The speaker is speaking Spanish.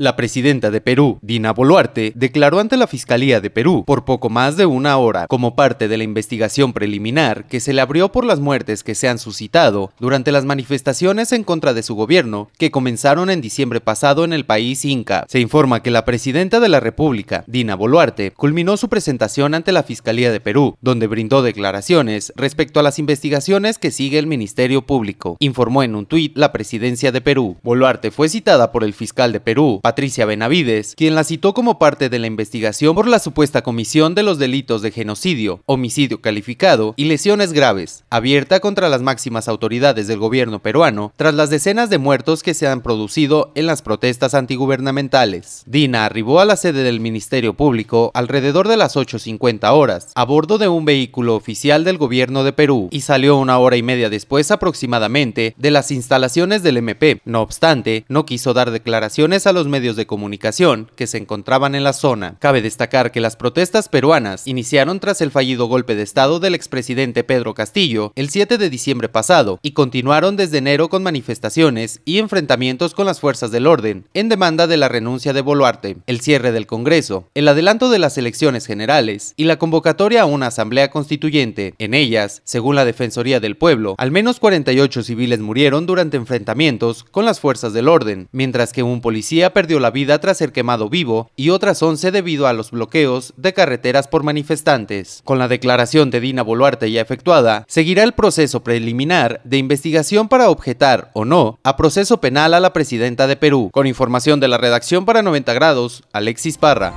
La presidenta de Perú, Dina Boluarte, declaró ante la Fiscalía de Perú por poco más de una hora, como parte de la investigación preliminar que se le abrió por las muertes que se han suscitado durante las manifestaciones en contra de su gobierno, que comenzaron en diciembre pasado en el país Inca. Se informa que la presidenta de la República, Dina Boluarte, culminó su presentación ante la Fiscalía de Perú, donde brindó declaraciones respecto a las investigaciones que sigue el Ministerio Público. Informó en un tuit la presidencia de Perú. Boluarte fue citada por el fiscal de Perú, Patricia Benavides, quien la citó como parte de la investigación por la supuesta comisión de los delitos de genocidio, homicidio calificado y lesiones graves, abierta contra las máximas autoridades del gobierno peruano tras las decenas de muertos que se han producido en las protestas antigubernamentales. Dina arribó a la sede del Ministerio Público alrededor de las 8.50 horas, a bordo de un vehículo oficial del gobierno de Perú, y salió una hora y media después aproximadamente de las instalaciones del MP. No obstante, no quiso dar declaraciones a los medios de comunicación que se encontraban en la zona. Cabe destacar que las protestas peruanas iniciaron tras el fallido golpe de estado del expresidente Pedro Castillo el 7 de diciembre pasado y continuaron desde enero con manifestaciones y enfrentamientos con las fuerzas del orden en demanda de la renuncia de Boluarte, el cierre del Congreso, el adelanto de las elecciones generales y la convocatoria a una asamblea constituyente. En ellas, según la Defensoría del Pueblo, al menos 48 civiles murieron durante enfrentamientos con las fuerzas del orden, mientras que un policía perdió la vida tras ser quemado vivo y otras 11 debido a los bloqueos de carreteras por manifestantes. Con la declaración de Dina Boluarte ya efectuada, seguirá el proceso preliminar de investigación para objetar o no a proceso penal a la presidenta de Perú. Con información de la redacción para 90 grados, Alexis Parra.